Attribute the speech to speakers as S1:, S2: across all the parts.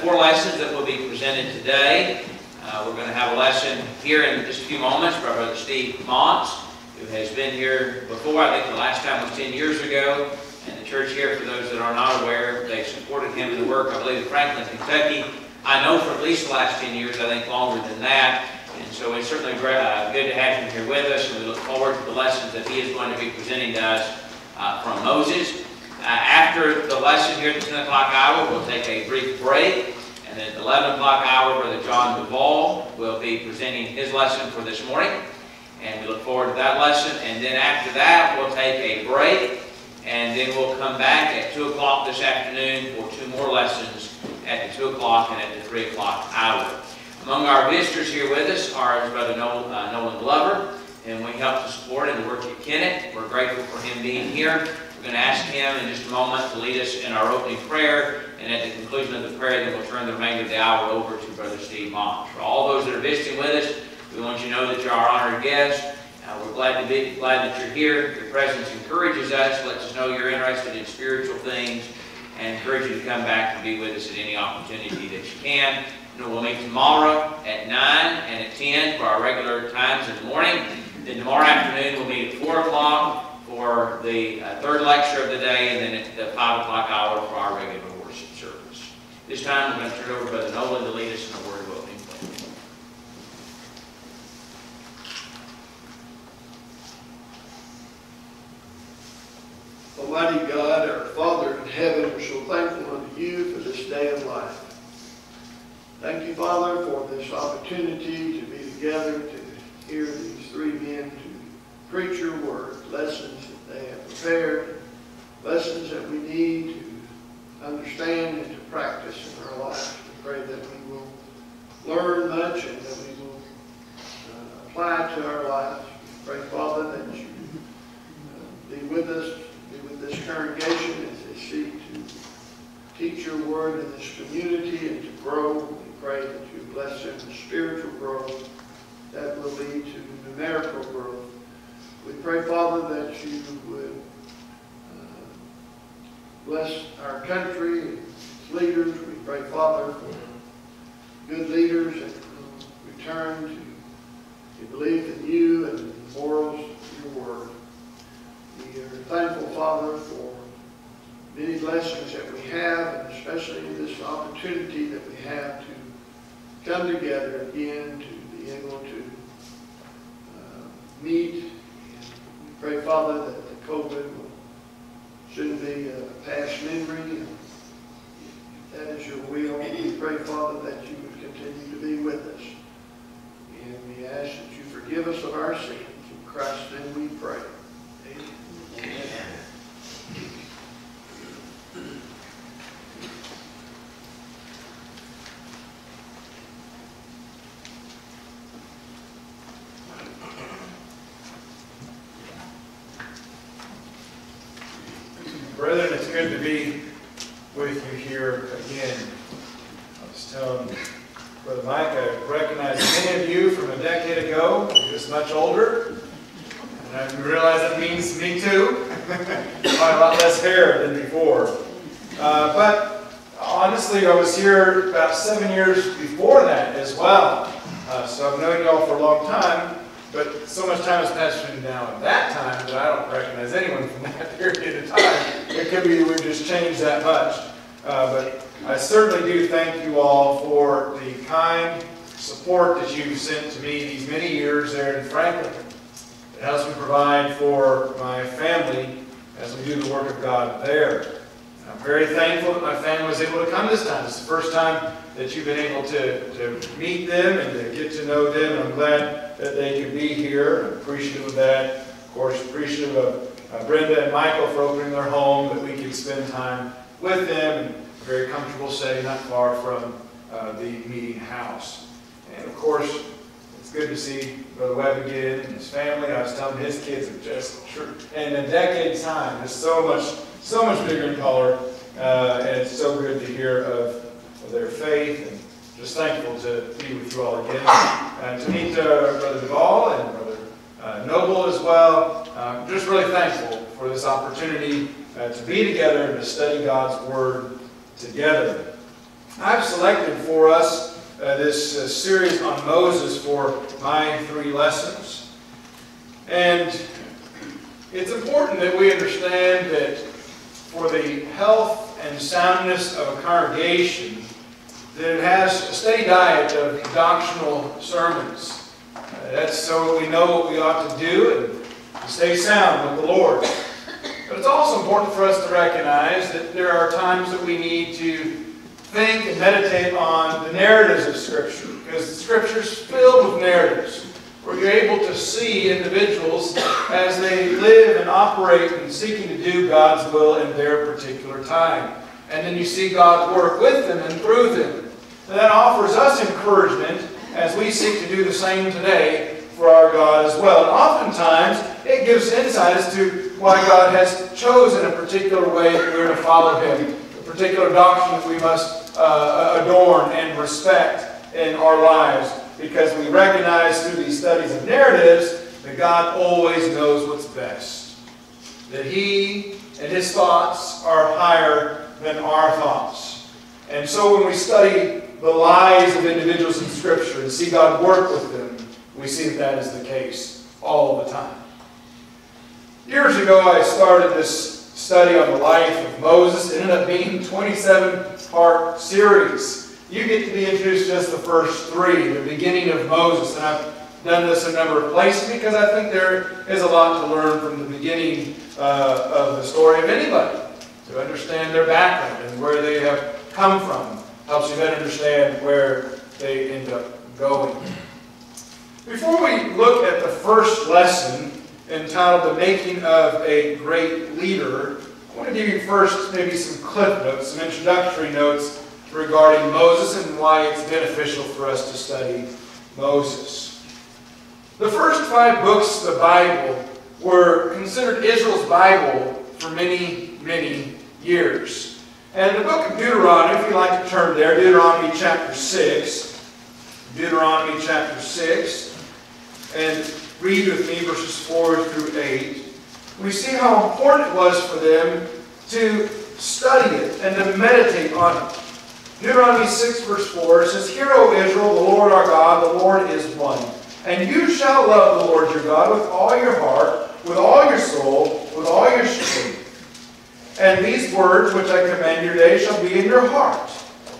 S1: four lessons that will be presented today. Uh, We're going to have a lesson here in just a few moments by Brother Steve Montz, who has been here before. I think the last time was 10 years ago. And the church here, for those that are not aware, they supported him in the work, I believe, in Franklin, Kentucky. I know for at least the last 10 years, I think longer than that. And so it's certainly great, uh, good to have him here with us, and we look forward to the lessons that he is going to be presenting to us uh, from Moses. Uh, after the lesson here at the 10 o'clock hour, we'll take a brief break. And at the 11 o'clock hour, Brother John Duvall will be presenting his lesson for this morning. And we look forward to that lesson. And then after that, we'll take a break. And then we'll come back at 2 o'clock this afternoon for two more lessons at the 2 o'clock and at the 3 o'clock hour. Among our visitors here with us are Brother Nolan, uh, Nolan Glover, and we help to support and work at Kennett. We're grateful for him being here. We're going to ask him in just a moment to lead us in our opening prayer, and at the conclusion of the prayer, then we'll turn the remainder of the hour over to Brother Steve Moss. For all those that are visiting with us, we want you to know that you're our honored guest. Uh, we're glad to be glad that you're here. Your presence encourages us, lets us know you're interested in spiritual things, and encourage you to come back and be with us at any opportunity that you can. And we'll meet tomorrow at 9 and at 10 for our regular times in the morning. Then tomorrow afternoon we'll meet at 4 o'clock for the uh, third lecture of the day, and then at the 5 o'clock hour for our regular worship service. This time we're going to turn over to Brother Nolan to lead us in a word of opening.
S2: Almighty God, our Father in heaven, we're so thankful unto you for this day of life. Thank you, Father, for this opportunity to be together to hear these three men to preach your word, lessons prepared, lessons that we need to understand and to practice in our lives. We pray that we will learn much and that we will uh, apply to our lives. We pray, Father, that you uh, be with us be with this congregation as they seek to teach your word in this community and to grow. We pray that you bless them with spiritual growth that will lead to numerical growth. We pray, Father, that you would bless our country and its leaders. We pray, Father, for good leaders that return to, to believe in you and the morals of your word. We are thankful, Father, for many blessings that we have, and especially this opportunity that we have to come together again to be able to uh, meet. And we pray, Father, that the COVID soon be a past memory. If that is your will, we pray, Father, that you would continue to be with us. And we ask that you forgive us of our sins. In Christ's name we pray.
S3: Brethren, it's good to be with you here again. I was telling Mike, I recognize many of you from a decade ago, just much older. And I realize that means me too. A lot less hair than before. Uh, but honestly, I was here about seven years before that as well. Uh, so I've known y'all for a long time. But so much time has passed between now and that time that I don't recognize anyone from that period of time. It could be we've just changed that much. Uh, but I certainly do thank you all for the kind support that you've sent to me these many years there in Franklin. It helps me provide for my family as we do the work of God there. I'm very thankful that my family was able to come this time. It's the first time that you've been able to, to meet them and to get to know them. I'm glad that they could be here. I'm appreciative of that. Of course, appreciative of uh, Brenda and Michael for opening their home, that we could spend time with them a very comfortable setting not far from uh, the meeting house. And of course, it's good to see Brother Webb again and his family. I was telling his kids are just, in a decade's time, there's so much, so much bigger and taller. Uh, and it's so good to hear of, of their faith and just thankful to be with you all again. And to meet uh, Brother Duvall and Brother uh, Noble as well. I'm just really thankful for this opportunity uh, to be together and to study God's Word together. I've selected for us uh, this uh, series on Moses for my three lessons. And it's important that we understand that for the health and soundness of a congregation, that it has a steady diet of doctrinal sermons. Uh, that's so we know what we ought to do and stay sound with the Lord. But it's also important for us to recognize that there are times that we need to think and meditate on the narratives of Scripture, because the Scripture is filled with narratives where you're able to see individuals as they live and operate and seeking to do God's will in their particular time. And then you see God work with them and through them. And that offers us encouragement as we seek to do the same today for our God as well. And oftentimes, it gives insight as to why God has chosen a particular way that we're to follow Him, a particular doctrine that we must uh, adorn and respect in our lives. Because we recognize through these studies of narratives that God always knows what's best. That He and His thoughts are higher than our thoughts. And so when we study the lives of individuals in Scripture and see God work with them, we see that that is the case all the time. Years ago, I started this study on the life of Moses. It ended up being a 27-part series. You get to be introduced just the first three, the beginning of Moses. And I've done this a number of places because I think there is a lot to learn from the beginning uh, of the story of anybody. To understand their background and where they have come from helps you then understand where they end up going. Before we look at the first lesson entitled The Making of a Great Leader, I want to give you first maybe some Cliff notes, some introductory notes regarding Moses and why it's beneficial for us to study Moses. The first five books of the Bible were considered Israel's Bible for many, many years. And the book of Deuteronomy, if you like to turn there, Deuteronomy chapter 6, Deuteronomy chapter 6, and read with me verses 4 through 8, we see how important it was for them to study it and to meditate on it. Deuteronomy 6, verse 4 says, Hear, O Israel, the Lord our God, the Lord is one. And you shall love the Lord your God with all your heart, with all your soul, with all your strength. And these words which I command you today shall be in your heart.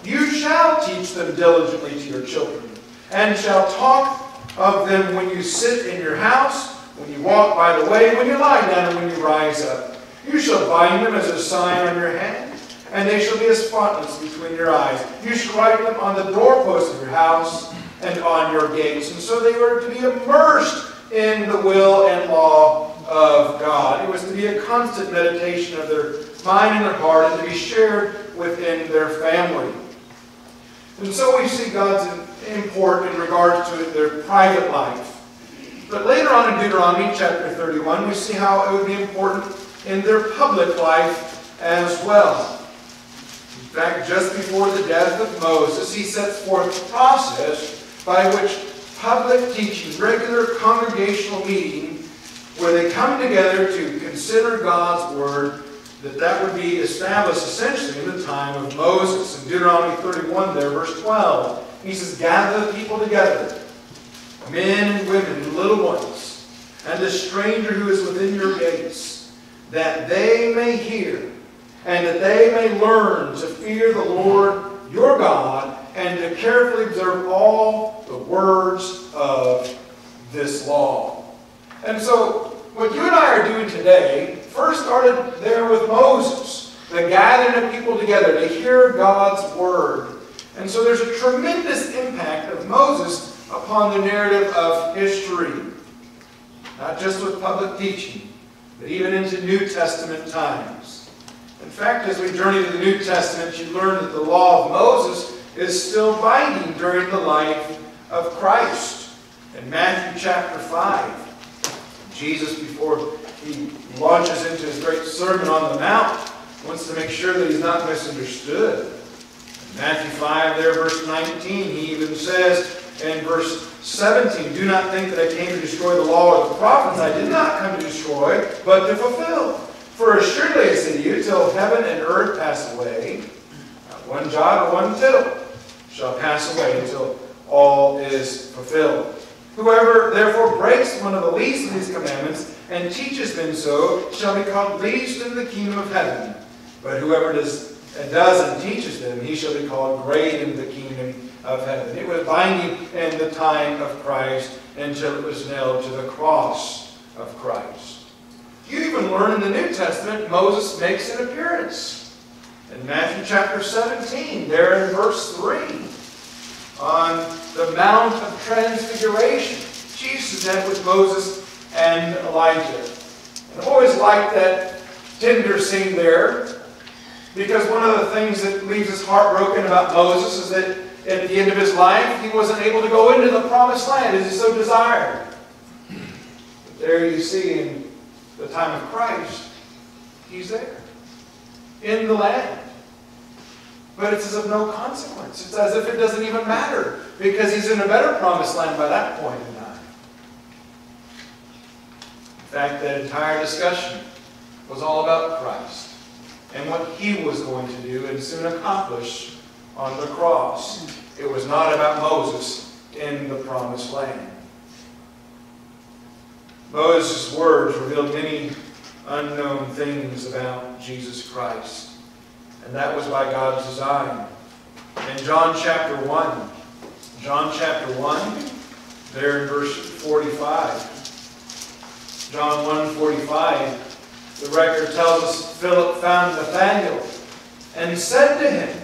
S3: You shall teach them diligently to your children, and shall talk of them when you sit in your house, when you walk by the way, when you lie down, and when you rise up. You shall bind them as a sign on your hand, and they shall be as spotless between your eyes. You shall write them on the doorposts of your house and on your gates. And so they were to be immersed in the will and law of God. It was to be a constant meditation of their mind and their heart, and to be shared within their family. And so we see God's import in regards to their private life. But later on in Deuteronomy chapter 31, we see how it would be important in their public life as well. In fact, just before the death of Moses, he sets forth a process by which public teaching, regular congregational meeting, where they come together to consider God's Word, that that would be established essentially in the time of Moses. In Deuteronomy 31 there, verse 12, he says, Gather the people together, men and women little ones, and the stranger who is within your gates, that they may hear, and that they may learn to fear the Lord your God, and to carefully observe all the words of this law. And so, what you and I are doing today first started there with Moses, the gathering of people together to hear God's word. And so there's a tremendous impact of Moses upon the narrative of history. Not just with public teaching, but even into New Testament times. In fact, as we journey to the New Testament, you learn that the law of Moses is still binding during the life of Christ. In Matthew chapter 5, Jesus, before he launches into his great Sermon on the Mount, wants to make sure that he's not misunderstood. Matthew 5, there, verse 19, he even says in verse 17, Do not think that I came to destroy the law or the prophets. I did not come to destroy, but to fulfill. For assuredly I say to you, till heaven and earth pass away, not one jot or one tittle shall pass away until all is fulfilled. Whoever therefore breaks one of the least of these commandments and teaches them so shall be called least in the kingdom of heaven. But whoever does and does and teaches them, he shall be called great in the kingdom of heaven. It was binding in the time of Christ until it was nailed to the cross of Christ. You even learn in the New Testament, Moses makes an appearance. In Matthew chapter 17, there in verse 3, on the Mount of Transfiguration, Jesus met with Moses and Elijah. And I always like that tender scene there, because one of the things that leaves us heartbroken about Moses is that at the end of his life, he wasn't able to go into the promised land as he so desired. But there you see in the time of Christ, he's there in the land. But it's as of no consequence. It's as if it doesn't even matter because he's in a better promised land by that point in time. In fact, that entire discussion was all about Christ and what he was going to do and soon accomplish on the cross. It was not about Moses in the promised land. Moses' words revealed many unknown things about Jesus Christ. And that was by God's design. In John chapter 1, John chapter 1, there in verse 45. John 1 45, the record tells us Philip found Nathanael and said to him,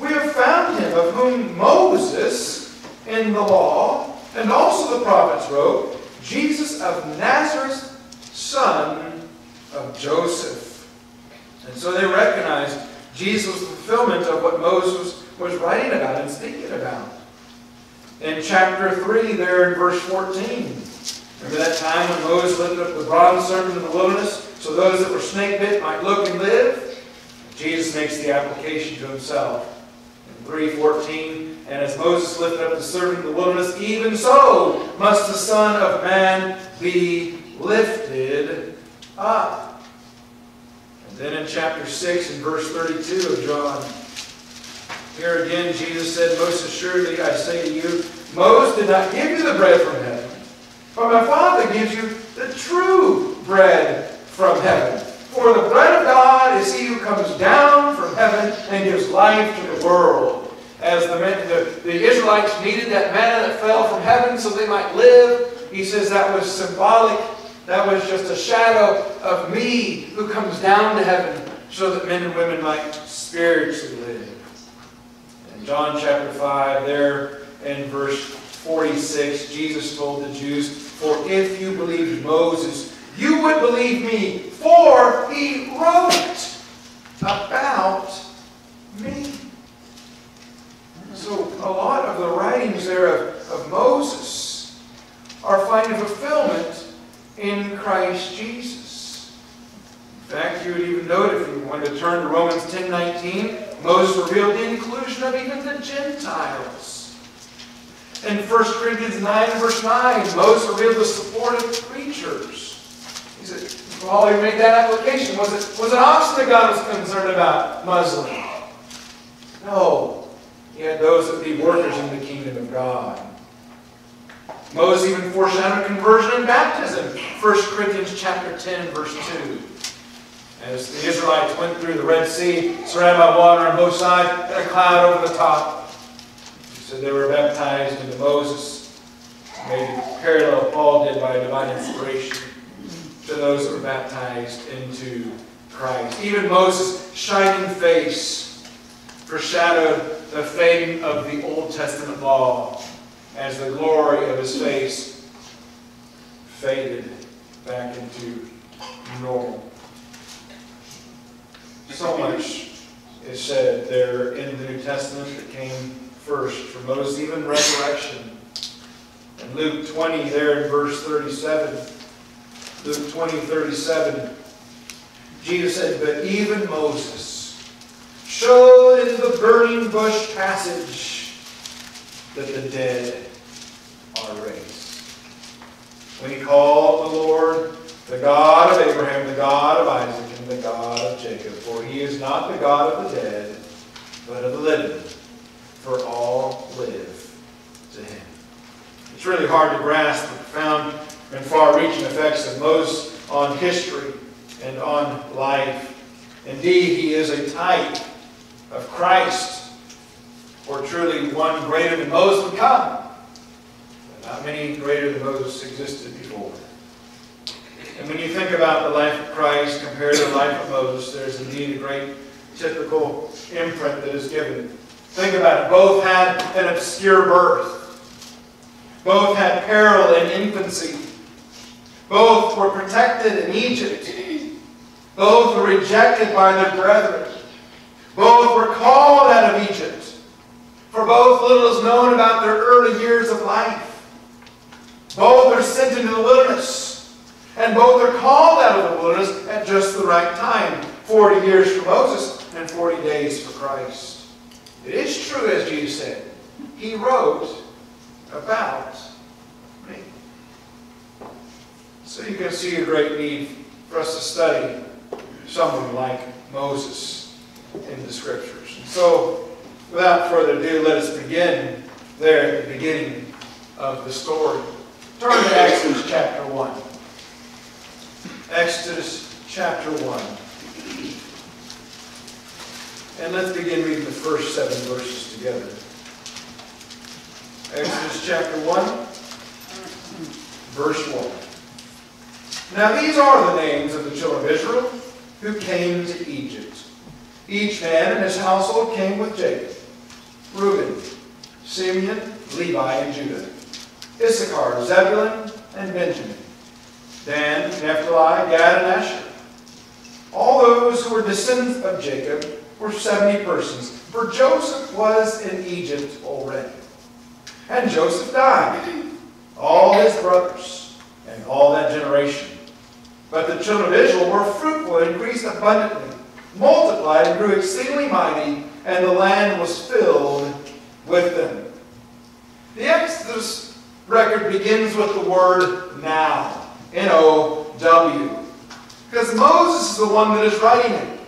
S3: We have found him of whom Moses in the law and also the prophets wrote, Jesus of Nazareth, son of Joseph. And so they recognized Jesus fulfillment of what Moses was writing about and speaking about. In chapter 3, there in verse 14, remember that time when Moses lifted up the bronze serpent in the wilderness so those that were snake bit might look and live? Jesus makes the application to himself. In 3.14, and as Moses lifted up the serpent in the wilderness, even so must the Son of Man be lifted up. And then in chapter 6 and verse 32 of John, here again Jesus said, Most assuredly I say to you, Moses did not give you the bread from heaven, but my Father gives you the true bread from heaven. For the bread of God is he who comes down from heaven and gives life to the world. As the, the, the Israelites needed that manna that fell from heaven so they might live, he says that was symbolic. That was just a shadow of me who comes down to heaven so that men and women might spiritually live. In John chapter 5, there in verse 46, Jesus told the Jews, For if you believed Moses, you would believe me, for he wrote about me. So a lot of the writings there of, of Moses are finding fulfillment in Christ Jesus. In fact, you would even note if you wanted to turn to Romans 10.19, Moses revealed the inclusion of even the Gentiles. In 1 Corinthians 9 verse 9, Moses revealed the support of preachers. Paul he made that application. Was it, was it Oxen that God was concerned about? Muslim. No. He had those that be workers in the kingdom of God. Moses even foreshadowed conversion and baptism. 1 Corinthians chapter 10, verse 2. As the Israelites went through the Red Sea, surrounded by water on both sides, and a cloud over the top. So they were baptized into Moses. Maybe parallel Paul did by divine inspiration to those that were baptized into Christ. Even Moses' shining face foreshadowed the fading of the Old Testament law as the glory of his face faded back into normal. So much is said there in the New Testament that came first from Moses, even resurrection. In Luke 20, there in verse 37, Luke twenty thirty seven. Jesus said, But even Moses showed in the burning bush passage that the dead are raised. When he called the Lord the God of Abraham, the God of Isaac, and the God of Jacob, for he is not the God of the dead, but of the living, for all live to him. It's really hard to grasp the profound and far-reaching effects of Moses on history and on life. Indeed, he is a type of Christ, or truly one greater than Moses would come. But not many greater than Moses existed before. And when you think about the life of Christ compared to the life of Moses, there's indeed a great typical imprint that is given. Think about it. Both had an obscure birth. Both had peril in infancy. Both were protected in Egypt. Both were rejected by their brethren. Both were called out of Egypt. For both little is known about their early years of life. Both are sent into the wilderness. And both are called out of the wilderness at just the right time. 40 years for Moses and 40 days for Christ. It is true, as Jesus said. He wrote about. So you can see a great need for us to study someone like Moses in the Scriptures. So, without further ado, let us begin there at the beginning of the story. Turn to Exodus chapter 1. Exodus chapter 1. And let's begin reading the first seven verses together. Exodus chapter 1, verse 1. Now these are the names of the children of Israel who came to Egypt. Each man and his household came with Jacob. Reuben, Simeon, Levi, and Judah. Issachar, Zebulun, and Benjamin. Dan, Naphtali, Gad, and Asher. All those who were descendants of Jacob were 70 persons, for Joseph was in Egypt already. And Joseph died, all his brothers, and all that generation. But the children of Israel were fruitful and increased abundantly, multiplied and grew exceedingly mighty, and the land was filled with them. The Exodus record begins with the word now. N-O-W. Because Moses is the one that is writing it.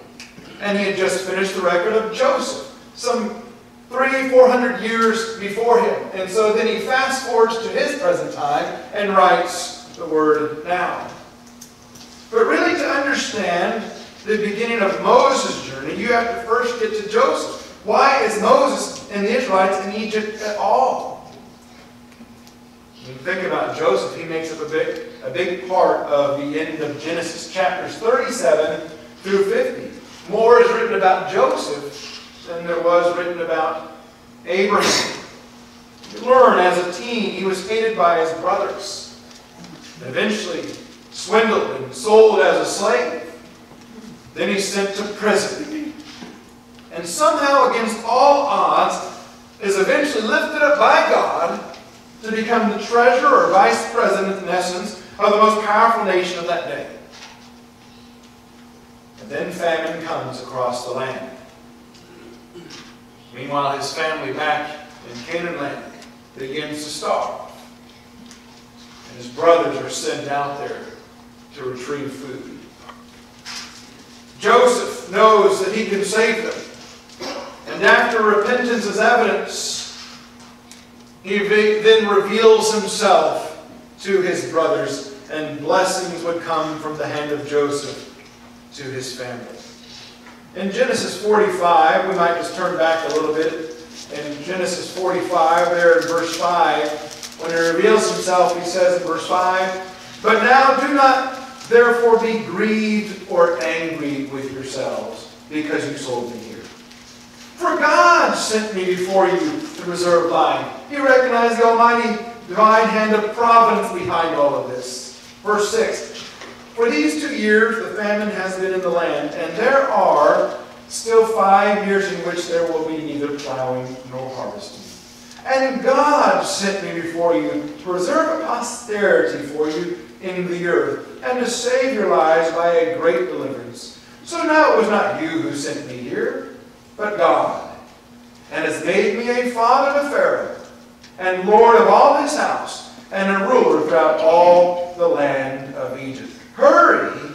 S3: And he had just finished the record of Joseph, some three, four hundred years before him. And so then he fast forwards to his present time and writes the word now. But really to understand the beginning of Moses' journey, you have to first get to Joseph. Why is Moses and the Israelites in Egypt at all? When you think about Joseph, he makes up a big, a big part of the end of Genesis, chapters 37 through 50. More is written about Joseph than there was written about Abraham. You learn as a teen, he was hated by his brothers. and Eventually, swindled and sold as a slave. Then he's sent to prison. And somehow, against all odds, is eventually lifted up by God to become the treasurer or vice president, in essence, of the most powerful nation of that day. And then famine comes across the land. Meanwhile, his family back in Canaan land begins to starve. And his brothers are sent out there to retrieve food. Joseph knows that he can save them. And after repentance is evidence, he then reveals himself to his brothers, and blessings would come from the hand of Joseph to his family. In Genesis 45, we might just turn back a little bit. In Genesis 45, there in verse 5, when he reveals himself, he says in verse 5, But now do not therefore be grieved or angry with yourselves, because you sold me here. For God sent me before you to preserve life. He recognized the almighty divine hand of providence behind all of this. Verse 6, for these two years the famine has been in the land, and there are still five years in which there will be neither plowing nor harvesting. And God sent me before you to preserve a posterity for you in the earth, and to save your lives by a great deliverance. So now it was not you who sent me here, but God, and has made me a father to Pharaoh, and Lord of all his house, and a ruler throughout all the land of Egypt. Hurry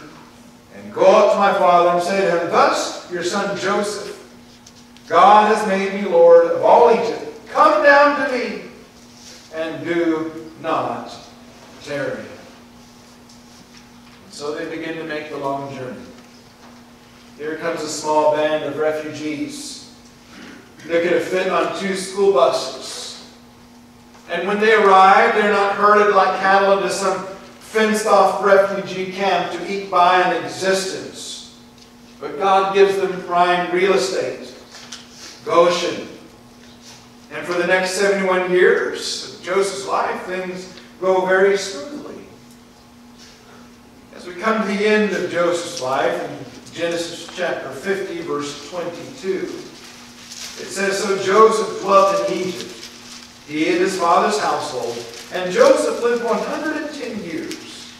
S3: and go up to my father and say to him, Thus your son Joseph, God has made me Lord of all Egypt. Come down to me and do not tarry. So they begin to make the long journey. Here comes a small band of refugees. They're going to fit on two school buses. And when they arrive, they're not herded like cattle into some fenced off refugee camp to eat by an existence. But God gives them prime real estate, Goshen. And for the next 71 years of Joseph's life, things go very smoothly. As we come to the end of Joseph's life, in Genesis chapter 50, verse 22, it says, So Joseph dwelt in Egypt, he and his father's household, and Joseph lived 110 years.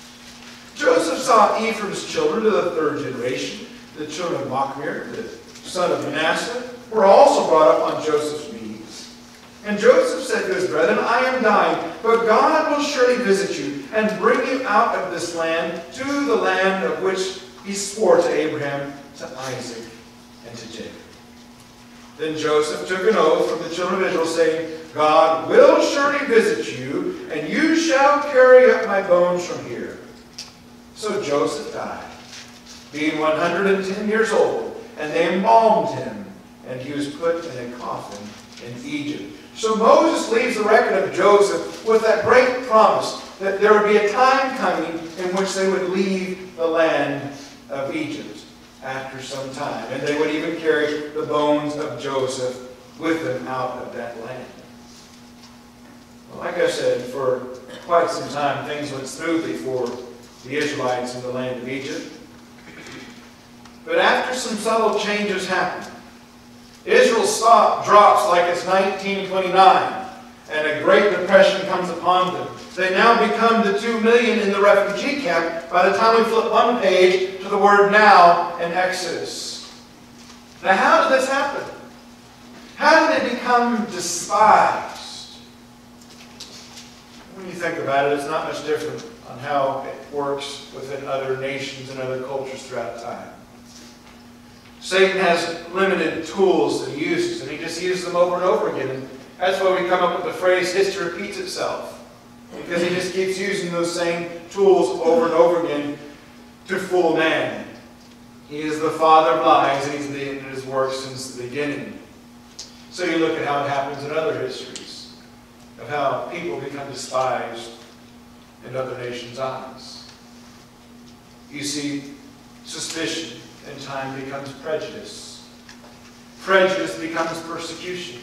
S3: Joseph saw Ephraim's children to the third generation. The children of Machir, the son of Manasseh, were also brought up on Joseph's knees. And Joseph said to his brethren, I am dying, but God will surely visit you and bring you out of this land to the land of which he swore to Abraham, to Isaac, and to Jacob. Then Joseph took an oath from the children of Israel, saying, God will surely visit you, and you shall carry up my bones from here. So Joseph died, being 110 years old, and they embalmed him, and he was put in a coffin in Egypt. So Moses leaves the record of Joseph with that great promise that there would be a time coming in which they would leave the land of Egypt after some time. And they would even carry the bones of Joseph with them out of that land. Well, like I said, for quite some time, things went smoothly for the Israelites in the land of Egypt. But after some subtle changes happened, Israel's stock drops like it's 1929, and a Great Depression comes upon them. They now become the two million in the refugee camp by the time we flip one page to the word now in Exodus. Now, how did this happen? How did they become despised? When you think about it, it's not much different on how it works within other nations and other cultures throughout time. Satan has limited tools that he uses, and he just uses them over and over again. That's why we come up with the phrase, history repeats itself. Because he just keeps using those same tools over and over again to fool man. He is the father of lies, and he's been in his work since the beginning. So you look at how it happens in other histories, of how people become despised in other nations' eyes. You see suspicion, and time becomes prejudice. Prejudice becomes persecution.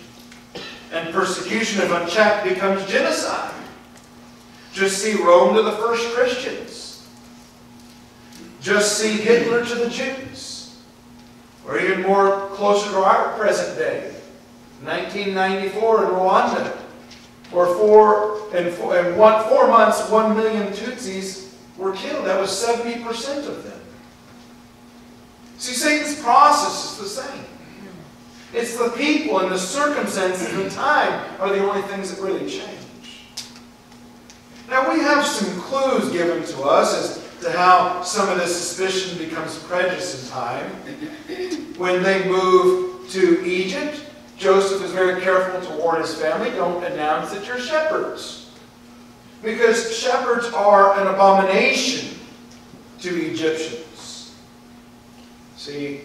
S3: And persecution, if unchecked, becomes genocide. Just see Rome to the first Christians. Just see Hitler to the Jews. Or even more closer to our present day. 1994 in Rwanda. Where four, in, four, in one, four months, one million Tutsis were killed. That was 70% of them. See, Satan's process is the same. It's the people and the circumstances and time are the only things that really change. Now, we have some clues given to us as to how some of this suspicion becomes prejudice in time. When they move to Egypt, Joseph is very careful to warn his family don't announce that you're shepherds. Because shepherds are an abomination to Egyptians. See,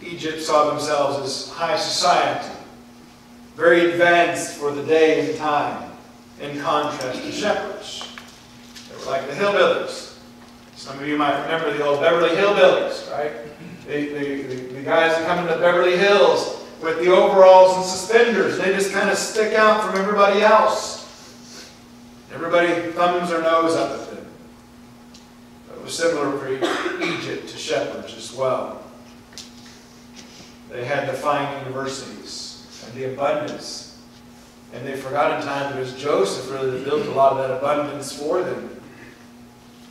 S3: Egypt saw themselves as high society, very advanced for the day and time, in contrast to shepherds. They were like the hillbillies. Some of you might remember the old Beverly Hillbillies, right? The, the, the, the guys that come into Beverly Hills with the overalls and suspenders. They just kind of stick out from everybody else. Everybody thumbs their nose up at them. It was similar for Egypt to shepherds as well. They had the fine universities and the abundance. And they forgot in time that it was Joseph really that built a lot of that abundance for them.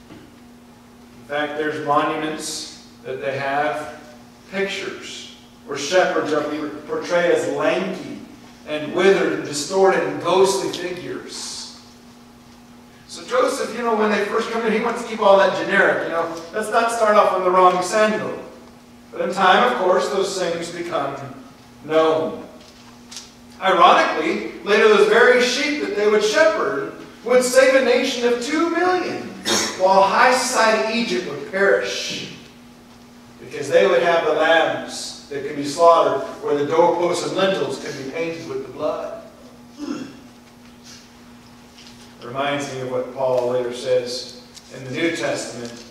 S3: In fact, there's monuments that they have, pictures, where shepherds are portrayed as lanky and withered and distorted and ghostly figures. So Joseph, you know, when they first come in, he wants to keep all that generic, you know. Let's not start off on the wrong sandal. But in time, of course, those things become known. Ironically, later those very sheep that they would shepherd would save a nation of two million, while high society Egypt would perish. Because they would have the lambs that could be slaughtered, where the doorposts and lintels could be painted with the blood. It reminds me of what Paul later says in the New Testament,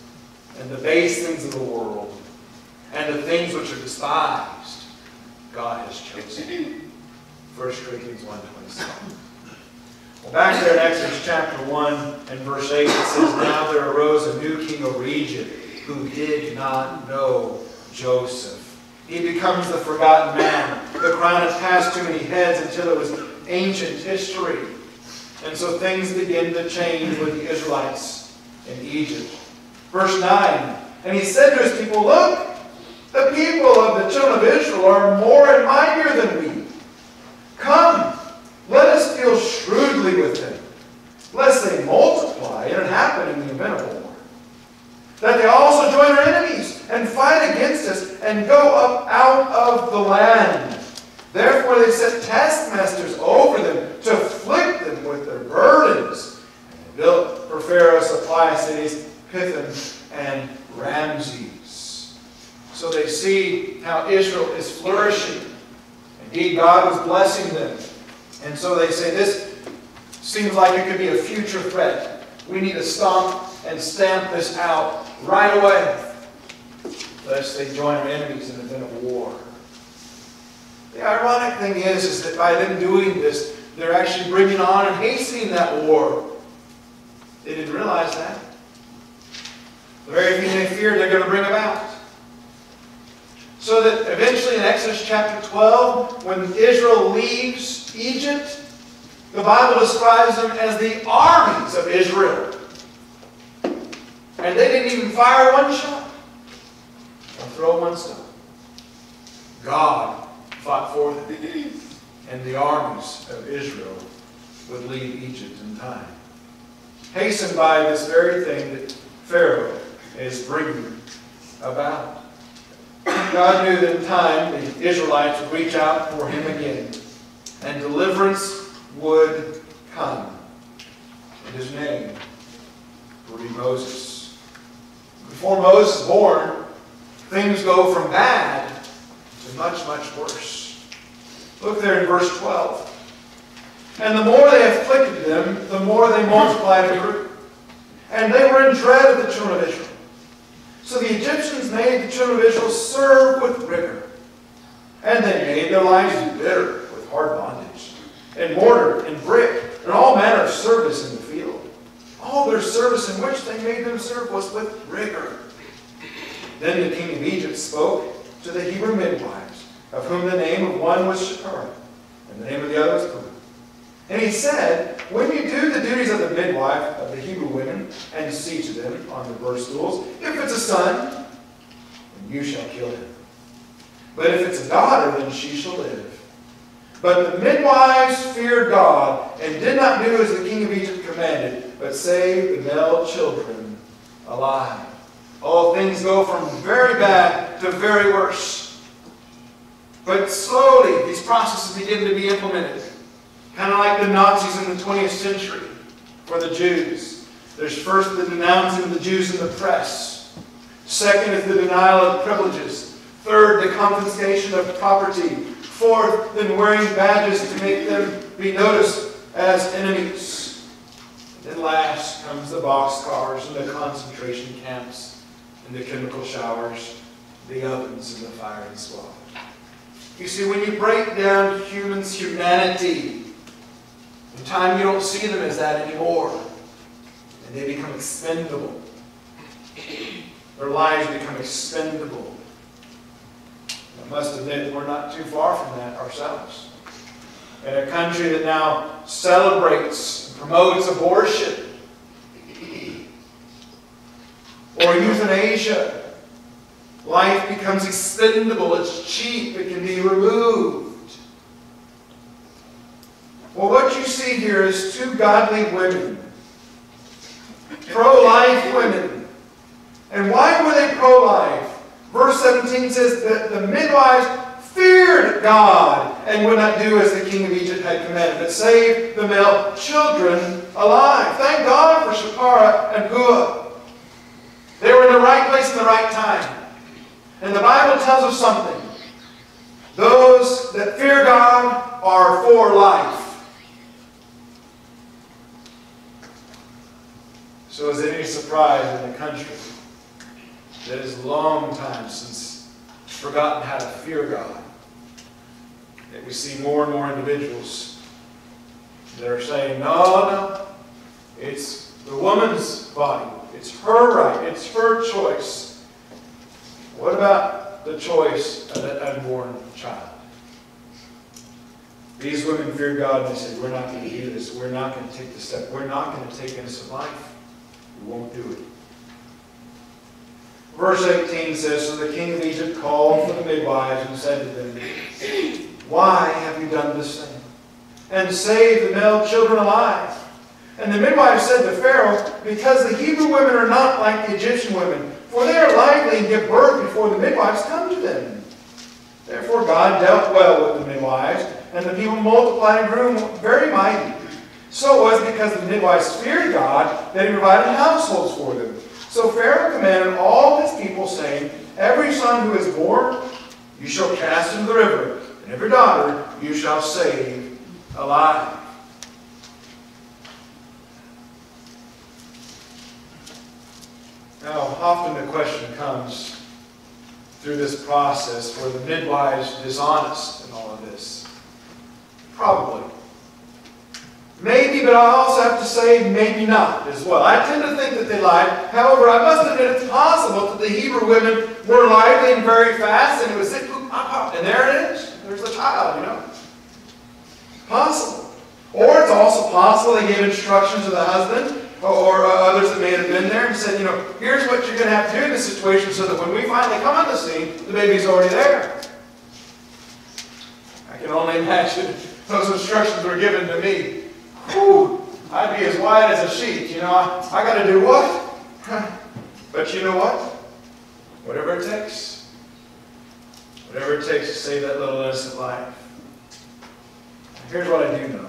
S3: and the base things of the world, and the things which are despised, God has chosen. 1 Corinthians 1.27. Well, back there in Exodus chapter 1 and verse 8, it says, Now there arose a new king over Egypt who did not know Joseph. He becomes the forgotten man. The crown has passed too many heads until it was ancient history. And so things begin to change with the Israelites in Egypt. Verse 9, And he said to his people, Look, the people of the children of Israel are more and mightier than we. Come, let us deal shrewdly with them, lest they multiply, and happen in the event of war. That they also join our enemies and fight against us and go up out of the land. Therefore they set taskmasters over them to afflict them with their burdens. And they built for Pharaoh supply cities, Pithom and Ramses. So they see how Israel is flourishing. Indeed, God was blessing them. And so they say, this seems like it could be a future threat. We need to stomp and stamp this out right away, lest they join our enemies in the event of war. The ironic thing is, is that by them doing this, they're actually bringing on and hastening that war. They didn't realize that. The very thing they feared they're going to bring about. So that eventually in Exodus chapter 12, when Israel leaves Egypt, the Bible describes them as the armies of Israel. And they didn't even fire one shot or throw one stone. God fought for them. And the armies of Israel would leave Egypt in time. Hastened by this very thing that Pharaoh is bringing about. God knew that in time the Israelites would reach out for him again, and deliverance would come. And his name would be Moses. Before Moses is born, things go from bad to much, much worse. Look there in verse 12. And the more they afflicted them, the more they multiplied and. And they were in dread of the children of Israel. So the Egyptians made the children of Israel serve with rigor. And they made their lives bitter with hard bondage, and mortar, and brick, and all manner of service in the field. All their service in which they made them serve was with rigor. Then the king of Egypt spoke to the Hebrew midwives, of whom the name of one was Shiphrah, and the name of the other was Puah. And he said, When you do the duties of the midwife of the Hebrew women, and see to them on the birth stools, if it's a son, you shall kill him. But if it's a daughter, then she shall live. But the midwives feared God, and did not do as the king of Egypt commanded, but saved the male children alive. All things go from very bad to very worse. But slowly, these processes begin to be implemented. Kind of like the Nazis in the 20th century for the Jews. There's first the denouncing of the Jews in the press. Second is the denial of privileges. Third, the confiscation of property. Fourth, then wearing badges to make them be noticed as enemies. And then last comes the boxcars and the concentration camps and the chemical showers, the ovens and the firing squad. You see, when you break down humans' humanity, in time you don't see them as that anymore. And they become expendable. Their lives become expendable. I must admit, we're not too far from that ourselves. In a country that now celebrates and promotes abortion or euthanasia, life becomes expendable, it's cheap, it can be removed. Well, what you see here is two godly women, pro life women. And why were they pro life? Verse 17 says that the midwives feared God and would not do as the king of Egypt had commanded, but saved the male children alive. Thank God for Shiphrah and Puah. They were in the right place in the right time. And the Bible tells us something. Those that fear God are for life. So is it any surprise in the country that a long time since forgotten how to fear God? That we see more and more individuals that are saying, no, no, it's the woman's body. It's her right. It's her choice. What about the choice of that unborn child? These women fear God and they said, we're not going to do this. We're not going to take the step. We're not going to take innocent life. Won't do it. Verse 18 says, So the king of Egypt called for the midwives and said to them, Why have you done this thing? And saved the male children alive. And the midwives said to Pharaoh, Because the Hebrew women are not like the Egyptian women, for they are lively and give birth before the midwives come to them. Therefore God dealt well with the midwives, and the people multiplied and grew very mighty. So it was because the midwives feared God that he provided households for them. So Pharaoh commanded all his people, saying, Every son who is born you shall cast into the river, and every daughter you shall save alive. Now, often the question comes through this process were the midwives dishonest in all of this? Probably. Maybe, but I also have to say maybe not as well. I tend to think that they lied. However, I must admit it's possible that the Hebrew women were lively and very fast, and it was, it, and there it is. There's the child, you know. Possible. Or it's also possible they gave instructions to the husband or uh, others that may have been there and said, you know, here's what you're going to have to do in this situation so that when we finally come on the scene, the baby's already there. I can only imagine those instructions were given to me. Whew, I'd be as white as a sheet. You know, I, I got to do what? but you know what? Whatever it takes. Whatever it takes to save that little innocent life. Here's what I do know.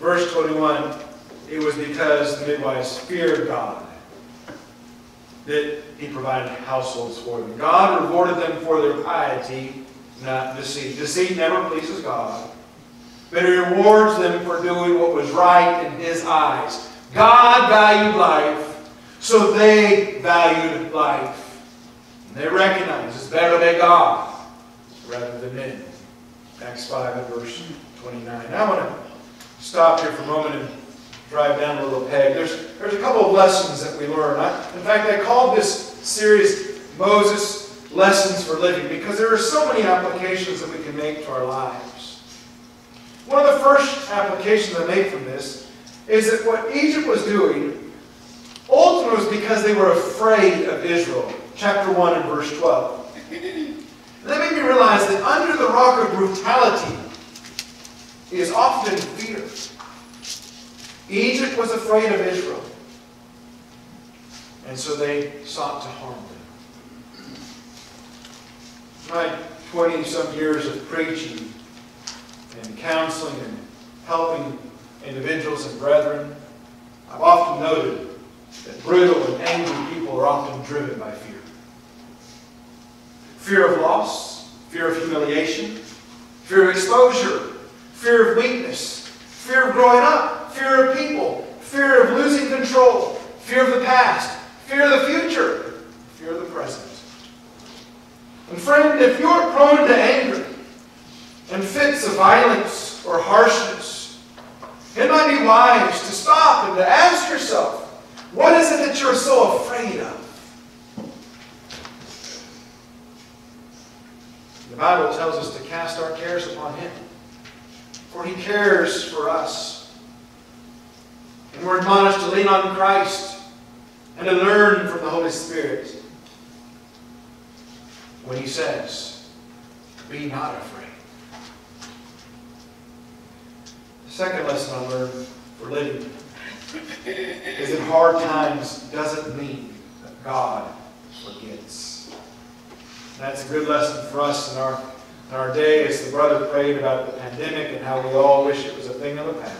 S3: Verse 21 it was because the midwives feared God that he provided households for them. God rewarded them for their piety, not deceit. Deceit never pleases God. But he rewards them for doing what was right in his eyes. God valued life, so they valued life. And they recognized it's better to obey God rather than men. Acts 5 and verse 29. Now I want to stop here for a moment and drive down a little peg. There's, there's a couple of lessons that we learn. I, in fact, I called this series Moses Lessons for Living because there are so many applications that we can make to our lives. One of the first applications I make from this is that what Egypt was doing ultimately was because they were afraid of Israel. Chapter 1 and verse 12. And that made me realize that under the rock of brutality is often fear. Egypt was afraid of Israel. And so they sought to harm them. My 20 some years of preaching and counseling and helping individuals and brethren, I've often noted that brutal and angry people are often driven by fear. Fear of loss, fear of humiliation, fear of exposure, fear of weakness, fear of growing up, fear of people, fear of losing control, fear of the past, fear of the future, fear of the present. And friend, if you're prone to anger and fits of violence or harshness, it might be wise to stop and to ask yourself, what is it that you're so afraid of? The Bible tells us to cast our cares upon Him, for He cares for us. And we're admonished to lean on Christ and to learn from the Holy Spirit when He says, Be not afraid. The second lesson I learned for living is that hard times doesn't mean that God forgets. That's a good lesson for us in our, in our day as the brother prayed about the pandemic and how we all wish it was a thing of the past.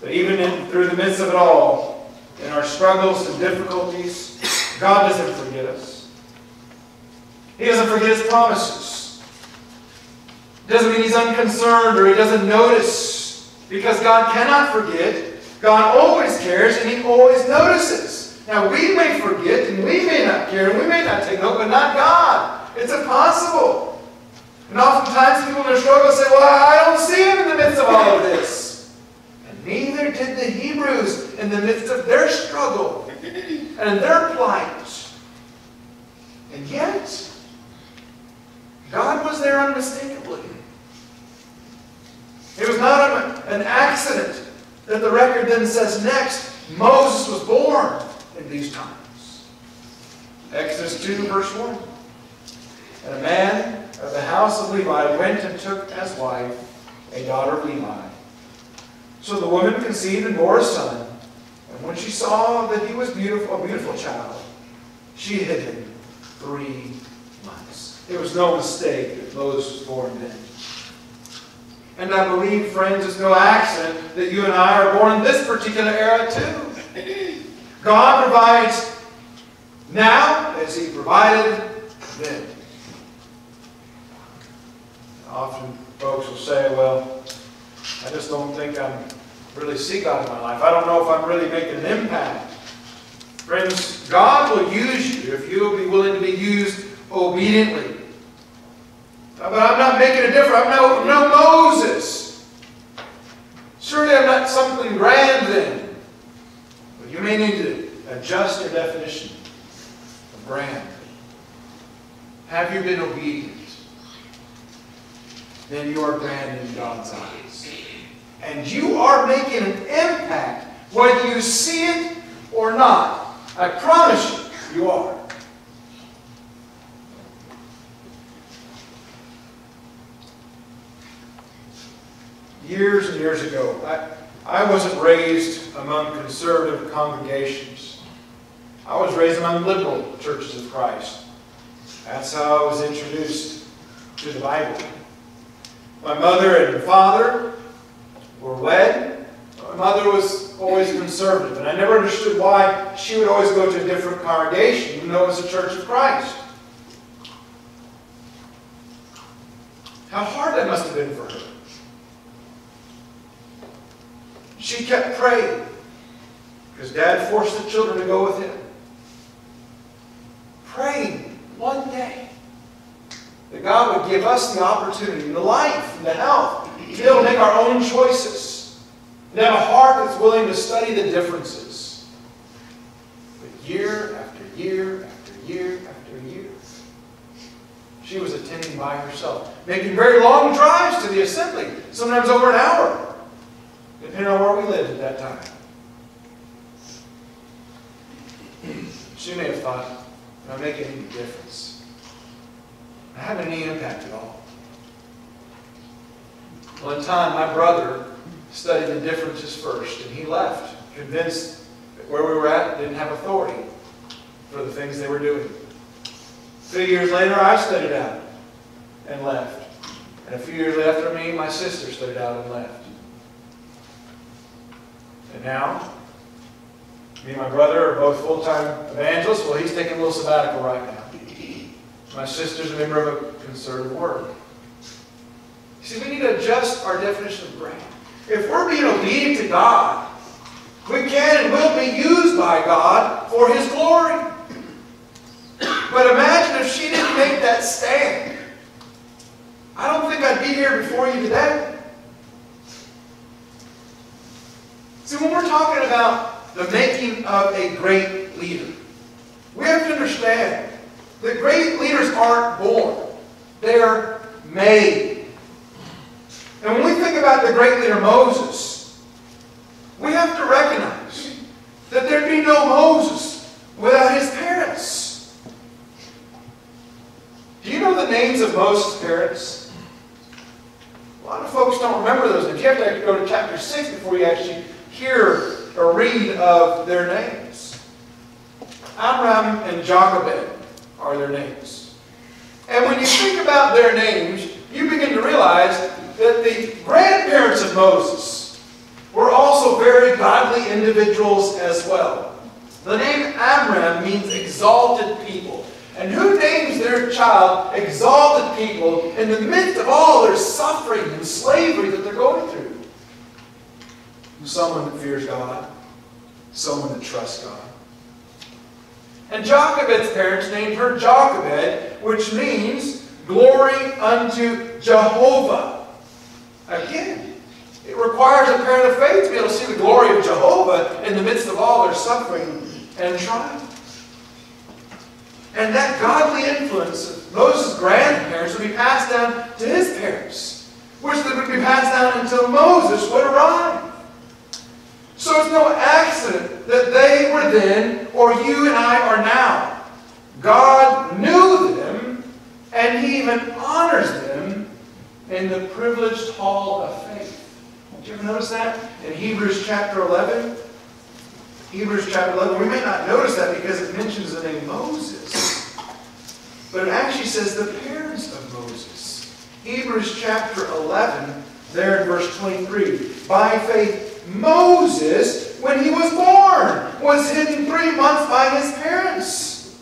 S3: But even in, through the midst of it all, in our struggles and difficulties, God doesn't forget us. He doesn't forget His promises. Doesn't mean He's unconcerned or He doesn't notice, because God cannot forget. God always cares and He always notices. Now, we may forget and we may not care and we may not take note, but not God. It's impossible. And oftentimes people in their struggle say, Well, I don't see Him in the midst of all of this. And neither did the Hebrews in the midst of their struggle and their plight. And yet, God was there unmistakably. It was not an accident that the record then says next, Moses was born in these times. Exodus 2, verse 1. And a man of the house of Levi went and took as wife a daughter of Levi. So the woman conceived and bore a son. And when she saw that he was beautiful, a beautiful child, she hid him three months. It was no mistake that Moses was born then. And I believe, friends, it's no accident that you and I are born in this particular era too. God provides now as He provided then. Often folks will say, well, I just don't think I'm really see God in my life. I don't know if I'm really making an impact. Friends, God will use you if you will be willing to be used obediently. Uh, but I'm not making a difference. I'm no, no Moses. Surely I'm not something grand then. But you may need to adjust your definition of grand. Have you been obedient? Then you are grand in God's eyes. And you are making an impact, whether you see it or not. I promise you, you are. Years and years ago, I, I wasn't raised among conservative congregations. I was raised among liberal churches of Christ. That's how I was introduced to the Bible. My mother and father were wed. My mother was always conservative, and I never understood why she would always go to a different congregation, even though it was a church of Christ. How hard that must have been for her. She kept praying because Dad forced the children to go with him. Praying one day that God would give us the opportunity, the life, and the health to be able to make our own choices. And have a heart that's willing to study the differences. But year after year after year after year, she was attending by herself, making very long drives to the assembly, sometimes over an hour, depending on where we lived at that time. She may have thought, am I making any difference? I haven't any impact at all. One time, my brother studied the differences first, and he left, convinced that where we were at didn't have authority for the things they were doing. Few years later, I studied out and left. And a few years after me, my sister studied out and left. Now, me and my brother are both full-time evangelists. Well, he's taking a little sabbatical right now. My sister's a member of a conservative work. See, we need to adjust our definition of grand. If we're being obedient to God, we can and will be used by God for His glory. But imagine if she didn't make that stand. I don't think I'd be here before you today. See, when we're talking about the making of a great leader, we have to understand that great leaders aren't born. They're made. And when we think about the great leader Moses, we have to recognize that there'd be no Moses without his parents. Do you know the names of Moses' parents? A lot of folks don't remember those names. You have to go to chapter 6 before you actually hear or read of their names. Amram and Jochebed are their names. And when you think about their names, you begin to realize that the grandparents of Moses were also very godly individuals as well. The name Amram means exalted people. And who names their child exalted people in the midst of all their suffering and slavery that they're going through? Someone that fears God, someone that trusts God. And Jochebed's parents named her Jochebed, which means glory unto Jehovah. Again, it requires a parent of faith to be able to see the glory of Jehovah in the midst of all their suffering and trials. And that godly influence of Moses' grandparents would be passed down to his parents, which would be passed down until Moses would arrive. So it's no accident that they were then, or you and I are now. God knew them, and He even honors them in the privileged hall of faith. Did you ever notice that? In Hebrews chapter 11? Hebrews chapter 11. We may not notice that because it mentions the name Moses. But it actually says the parents of Moses. Hebrews chapter 11, there in verse 23. By faith, Moses, when he was born, was hidden three months by his parents.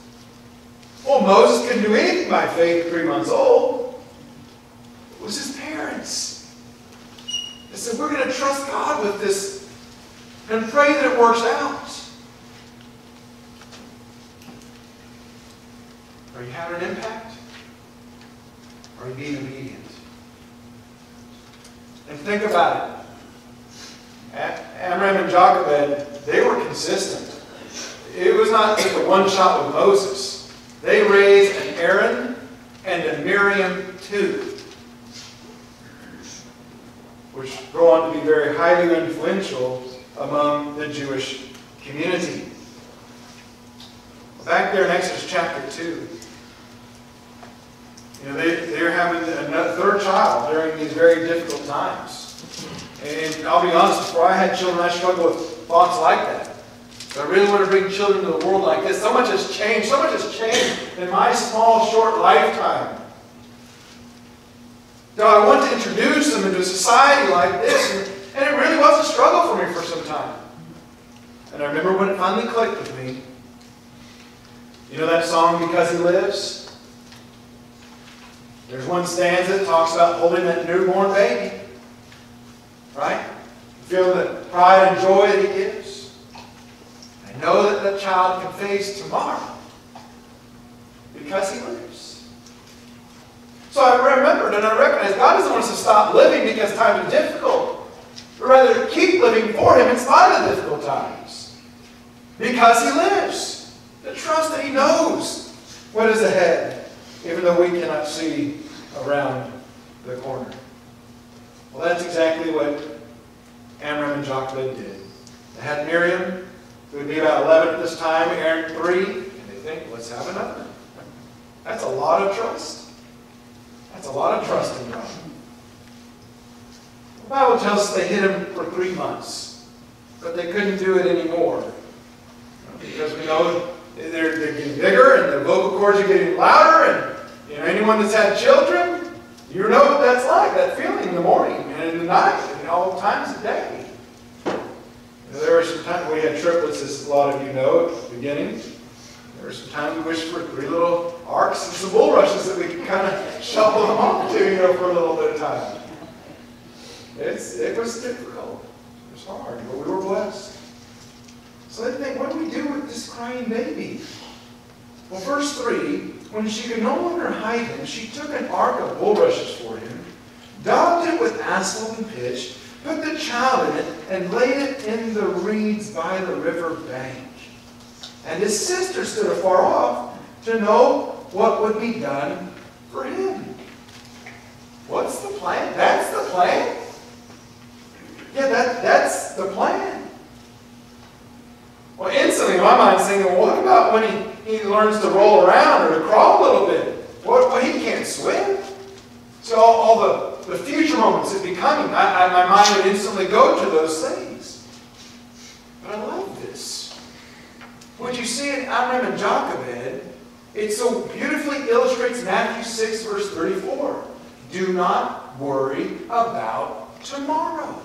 S3: Well, Moses couldn't do anything by faith three months old. It was his parents. They said, we're going to trust God with this and pray that it works out. Are you having an impact? Are you being obedient? And think about it. Amram and Jochebed, they were consistent. It was not just a one shot with Moses. They raised an Aaron and a Miriam too, which go on to be very highly influential among the Jewish community. Back there in Exodus chapter 2, you know, they, they're having a third child during these very difficult times. And I'll be honest, before I had children, I struggled with thoughts like that. I really want to bring children to the world like this. So much has changed. So much has changed in my small, short lifetime. Now, I want to introduce them into a society like this, and, and it really was a struggle for me for some time. And I remember when it finally clicked with me. You know that song, Because He Lives? There's one stanza that talks about holding that newborn baby. Right? Feel the pride and joy that He gives. I know that that child can face tomorrow because He lives. So I remembered and I recognized God doesn't want us to stop living because times are difficult, but rather keep living for Him in spite of difficult times. Because He lives. The trust that He knows what is ahead, even though we cannot see around the corner. Well, that's exactly what Amram and Jochebed did. They had Miriam, who would be about 11 at this time, Aaron 3, and they think, let's have another. That's a lot of trust. That's a lot of trust in God. The Bible tells us they hid him for three months, but they couldn't do it anymore. Because we know they're, they're getting bigger and the vocal cords are getting louder, and you know, anyone that's had children, you know what that's like, that feeling in the morning and in the night and all times of day. There were some times we had triplets, as a lot of you know at the beginning. There were some times we wished for three little arks and some bulrushes that we could kind of shuffle them off to, you know, for a little bit of time. It's, it was difficult. It was hard, but we were blessed. So they think, what do we do with this crying baby? Well, verse 3 when she could no longer hide him, she took an ark of bulrushes for him, daubed it with asphalt and pitch, put the child in it, and laid it in the reeds by the river bank. And his sister stood afar off to know what would be done for him. What's the plan? That's the plan? Yeah, that, that's the plan. Well, instantly my mind's thinking, well, what about when he he learns to roll around or to crawl a little bit. Well, well he can't swim. So all, all, the, the future moments that be coming, I, I, my mind would instantly go to those things. But I love this. What you see in Amram and Jochebed It so beautifully illustrates Matthew 6, verse 34. Do not worry about tomorrow.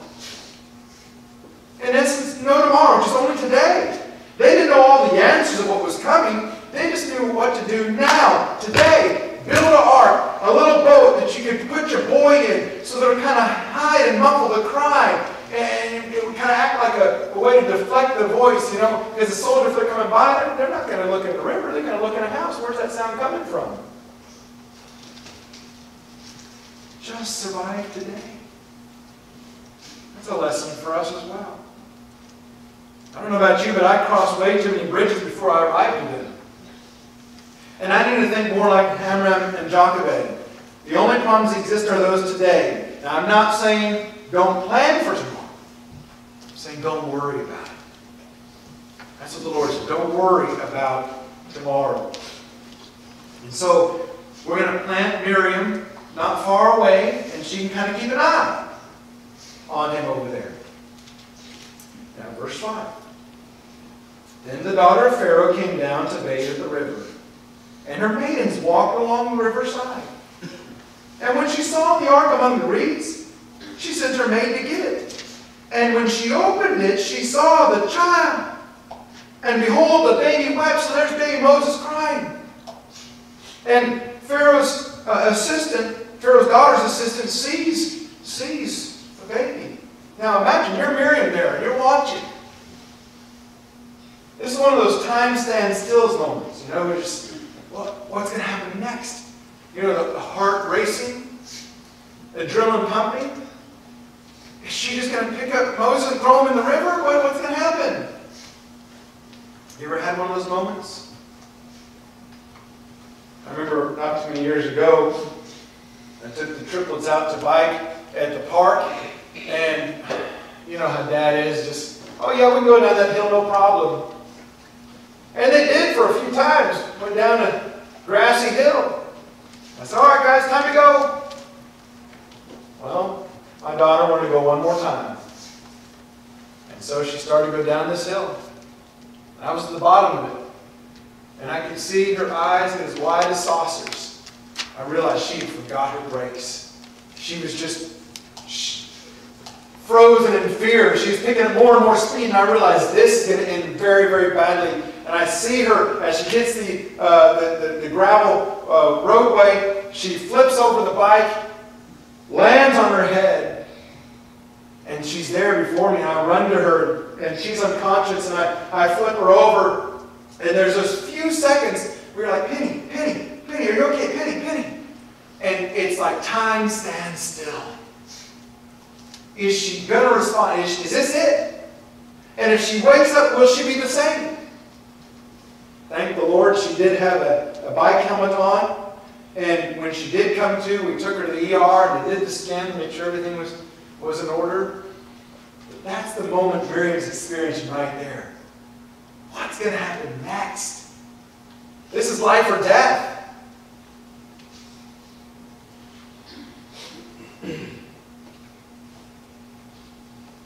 S3: And In essence, no tomorrow, just only today. They didn't know all the answers of what was coming. They just knew what to do now, today. Build an ark, a little boat that you could put your boy in so that it would kind of hide and muffle the cry. And it would kind of act like a, a way to deflect the voice, you know. Because the soldiers, if they're coming by, they're, they're not going to look at the river. They're going to look at a house. Where's that sound coming from? Just survive today. That's a lesson for us as well. I don't know about you, but I crossed way too many bridges before I arrived to them. And I need to think more like Amram and Jochebed. The only problems that exist are those today. Now, I'm not saying don't plan for tomorrow. I'm saying don't worry about it. That's what the Lord said. Don't worry about tomorrow. And so, we're going to plant Miriam not far away, and she can kind of keep an eye on him over there. Now, verse 5. Then the daughter of Pharaoh came down to bathe at the river, and her maidens walked along the riverside. And when she saw the ark among the reeds, she sent her maid to get it. And when she opened it, she saw the child. And behold, the baby wept, so there's baby Moses crying. And Pharaoh's uh, assistant, Pharaoh's daughter's assistant, sees, sees the baby. Now imagine you're Miriam there, you're watching. This is one of those time stand stills moments. You know, we're just, what, what's going to happen next? You know, the, the heart racing, The adrenaline pumping. Is she just going to pick up Moses and throw him in the river? What, what's going to happen? You ever had one of those moments? I remember not too many years ago, I took the triplets out to bike at the park, and you know how dad is, just, oh yeah, we can go down that hill, no problem. And they did for a few times, went down a grassy hill. I said, all right guys, time to go. Well, my daughter wanted to go one more time. And so she started to go down this hill. I was at the bottom of it. And I could see her eyes as wide as saucers. I realized she forgot her brakes. She was just frozen in fear. She was picking up more and more speed, and I realized this is going to end very, very badly. And I see her as she hits the, uh, the, the, the, gravel uh, roadway. She flips over the bike, lands on her head, and she's there before me. I run to her, and she's unconscious, and I, I flip her over. And there's those few seconds where you're like, Penny, Penny, Penny, are you okay? Penny, Penny. And it's like time stands still. Is she going to respond? Is, is this it? And if she wakes up, will she be the same? Thank the Lord she did have a, a bike helmet on. And when she did come to, we took her to the ER and they did the scan to make sure everything was, was in order. But that's the moment Miriam's experiencing right there. What's going to happen next? This is life or death.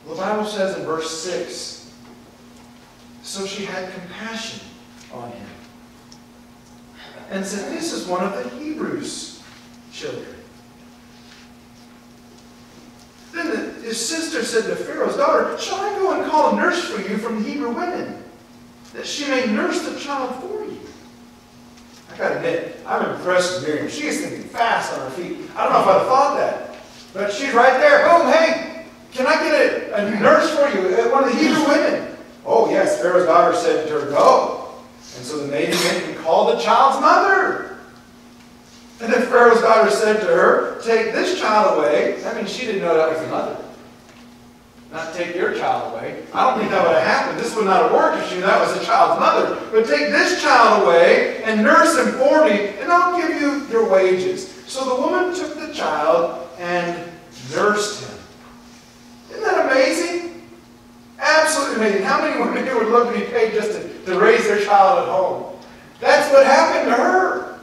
S3: The Bible says in verse 6 So she had compassion on him and said, This is one of the Hebrews' children. Then the, his sister said to Pharaoh's daughter, Shall I go and call a nurse for you from the Hebrew women, that she may nurse the child for you? I gotta admit, I'm impressed with Miriam. She is thinking fast on her feet. I don't know if I'd have thought that. But she's right there. Boom, hey, can I get a, a nurse for you? Uh, one of the Hebrew women. Oh, yes. Pharaoh's daughter said to her, Go. And so the maiden went and called the child's mother. And then Pharaoh's daughter said to her, Take this child away. That means she didn't know that was the mother. Not take your child away. I don't think that would have happened. This would not have worked if she knew that was the child's mother. But take this child away and nurse him for me, and I'll give you your wages. So the woman took the child and nursed him. Isn't that amazing? Absolutely amazing. How many women here would love to be paid just to, to raise their child at home? That's what happened to her.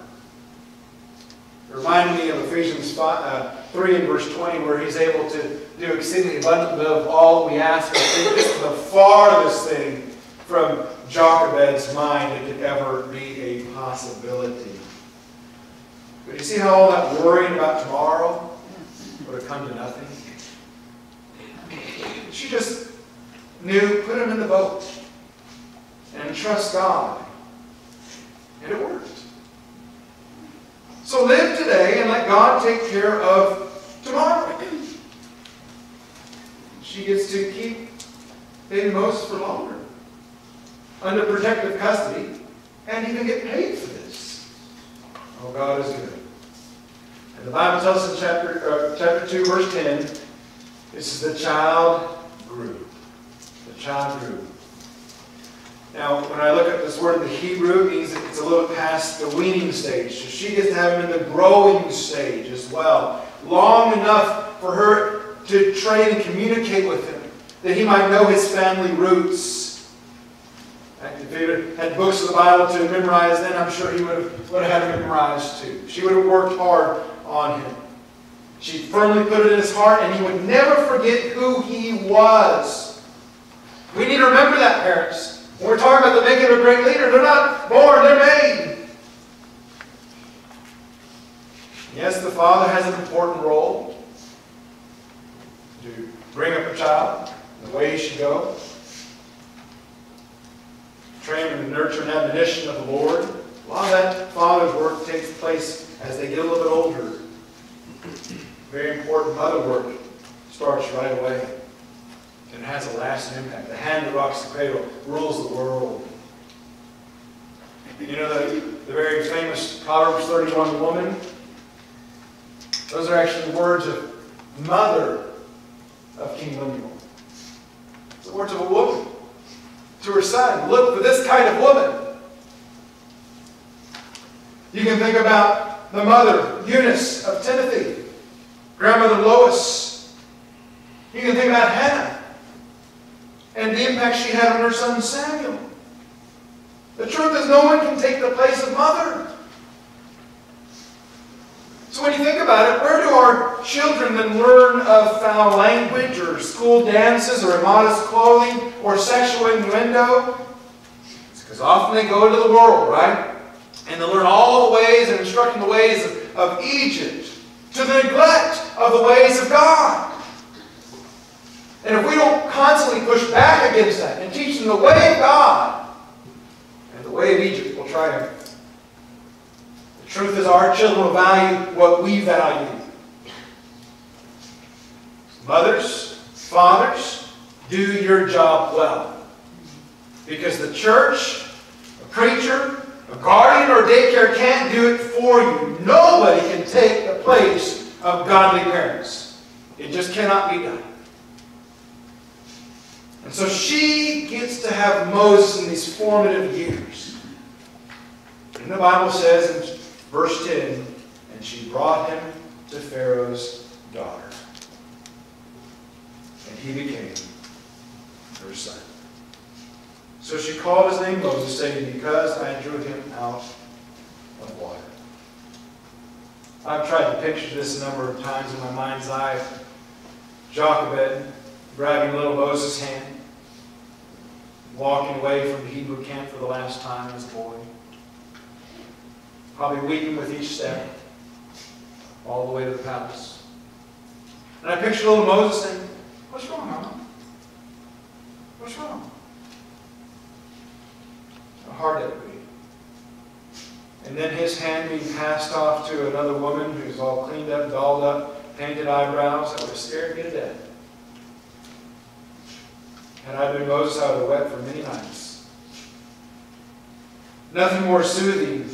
S3: It reminded me of Ephesians 5, uh, 3 and verse 20, where he's able to do exceedingly abundantly above all we ask or think. This is the farthest thing from Jochebed's mind it could ever be a possibility. But you see how all that worrying about tomorrow would have come to nothing? She just knew, put him in the boat and trust God. And it worked. So live today and let God take care of tomorrow. She gets to keep baby Moses for longer under protective custody and even get paid for this. Oh, God is good. And the Bible tells us in chapter, uh, chapter 2, verse 10, this is the child grew. The child grew. Now, when I look at this word in the Hebrew, it means it's a little past the weaning stage. So she gets to have him in the growing stage as well. Long enough for her to train and communicate with him, that he might know his family roots. If he had books of the Bible to memorize, then I'm sure he would have, would have had them memorized too. She would have worked hard on him. She firmly put it in his heart, and he would never forget who he was. We need to remember that, parents. We're talking about the making of a great leader, they're not born, they're made. Yes, the father has an important role to bring up a child the way he should go, train him nurture and admonition of the Lord. A lot of that father's work takes place as they get a little bit older. Very important mother work starts right away and it has a lasting impact. The hand that rocks the cradle rules the world. You know the, the very famous Proverbs 31 woman? Those are actually the words of mother of King Lemuel. It's the words of a woman to her son. Look for this kind of woman. You can think about the mother, Eunice of Timothy, grandmother Lois. You can think about Hannah and the impact she had on her son Samuel. The truth is, no one can take the place of mother. So when you think about it, where do our children then learn of foul language or school dances or immodest clothing or sexual innuendo? It's because often they go into the world, right? And they learn all the ways and instruct in the ways of, of Egypt to the neglect of the ways of God. And if we don't constantly push back against that and teach them the way of God and the way of Egypt we'll triumph. The truth is our children will value what we value. Mothers, fathers, do your job well. Because the church, a preacher, a guardian, or daycare can't do it for you. Nobody can take the place of godly parents. It just cannot be done. And so she gets to have Moses in these formative years. And the Bible says in verse 10, and she brought him to Pharaoh's daughter. And he became her son. So she called his name Moses, saying, Because I drew him out of water. I've tried to picture this a number of times in my mind's eye. Jochebed grabbing little Moses' hand, walking away from the Hebrew camp for the last time as a boy. Probably weeping with each step, all the way to the palace. And I picture little Moses saying, What's wrong, Mama? What's wrong? How hard. And then his hand being passed off to another woman who's all cleaned up, dolled up, painted eyebrows, that have scared me to death. Had I been Moses, I would have wept for many nights. Nothing more soothing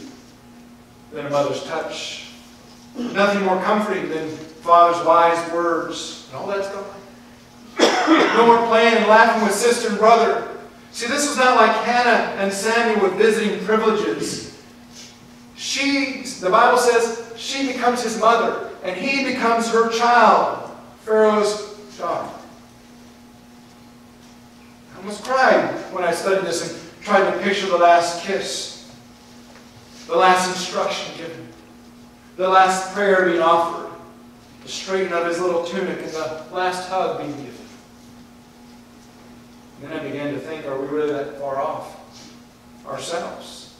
S3: than a mother's touch. Nothing more comforting than father's wise words. And all that's gone. no more playing and laughing with sister and brother. See, this was not like Hannah and Samuel with visiting privileges. She, the Bible says, she becomes his mother, and he becomes her child, Pharaoh's daughter. I almost cried when I studied this and tried to picture the last kiss, the last instruction given, the last prayer being offered, the straightening of his little tunic, and the last hug being given. And then I began to think, are we really that far off ourselves?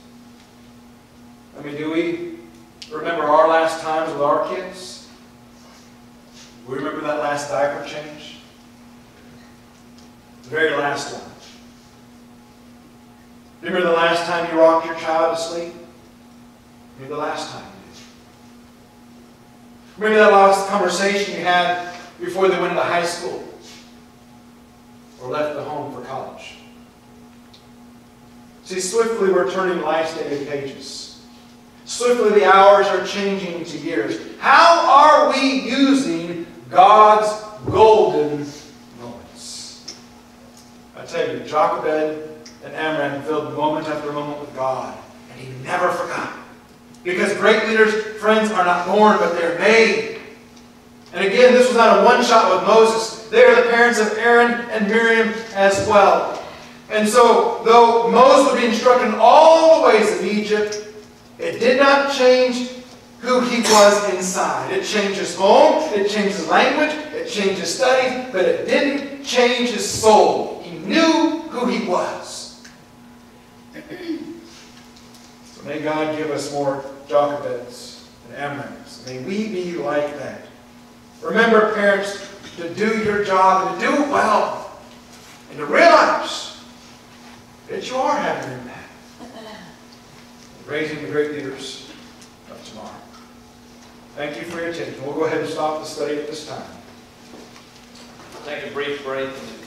S3: I mean, do we remember our last times with our kids? Do we remember that last diaper change? The very last one. Remember the last time you rocked your child to sleep? Maybe the last time you did. Remember that last conversation you had before they went to high school? Or left the home for college? See, swiftly we're turning life's daily pages. Swiftly the hours are changing to years. How are we using God's golden? I tell you, Jochebed and Amram filled moment after moment with God, and he never forgot. Because great leaders, friends, are not born, but they're made. And again, this was not a one shot with Moses. They are the parents of Aaron and Miriam as well. And so, though Moses would be instructed in all the ways of Egypt, it did not change who he was inside. It changed his home, it changed his language, it changed his studies, but it didn't change his soul. He knew who he was. So may God give us more Jochebeds and Amrams. May we be like that. Remember, parents, to do your job and to do it well. And to realize that you are having an impact. Raising the great leaders of tomorrow. Thank you for your attention. We'll go ahead and stop the study at this time.
S1: Take a brief break and then come